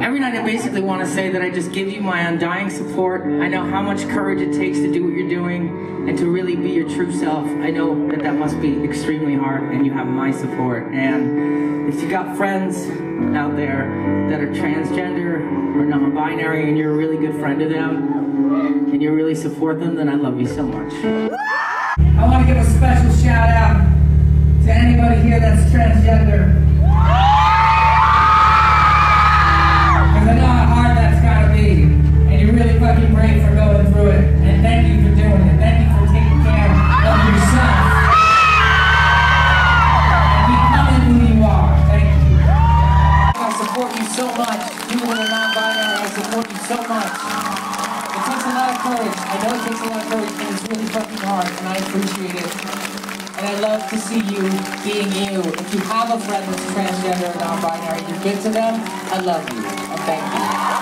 Every night I basically want to say that I just give you my undying support. I know how much courage it takes to do what you're doing true self. I know that that must be extremely hard and you have my support. And if you got friends out there that are transgender or non-binary and you're a really good friend to them and you really support them, then I love you so much. I want to give a special so much. It takes a lot of courage. I know it takes a lot of courage, and it's really fucking hard, and I appreciate it. And I love to see you being you. If you have a friend that's transgender or non-binary, you're good to them, I love you. And thank you.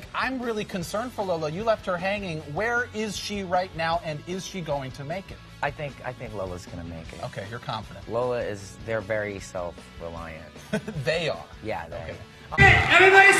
Like, I'm really concerned for Lola. You left her hanging. Where is she right now, and is she going to make it? I think I think Lola's gonna make it. Okay, you're confident. Lola is they're very self-reliant. they are. Yeah, they. Okay. Everybody say hi, Lola!